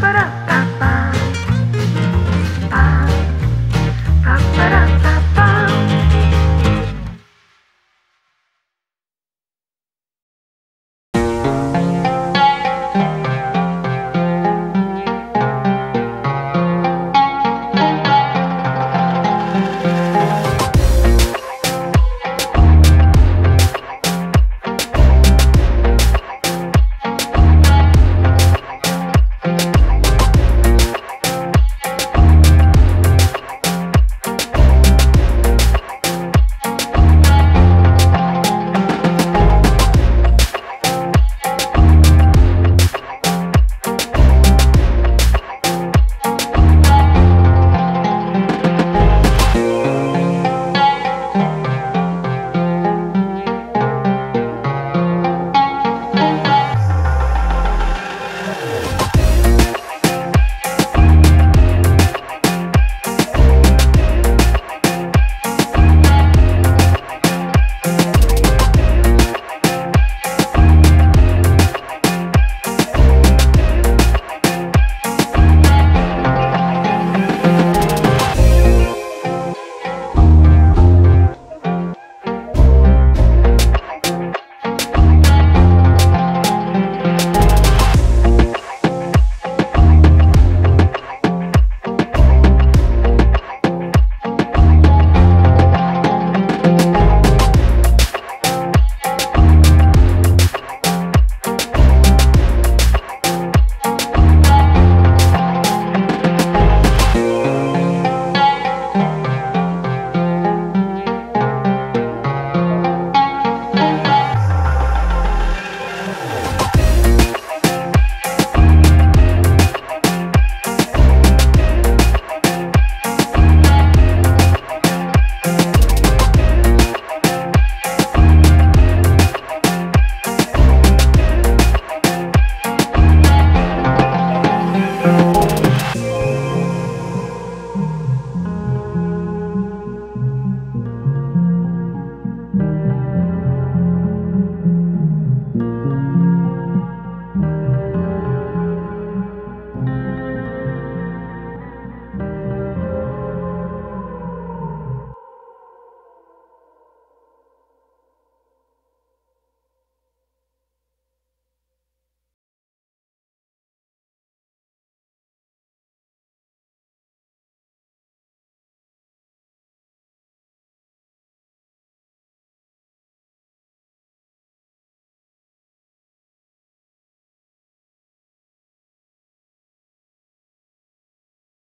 para.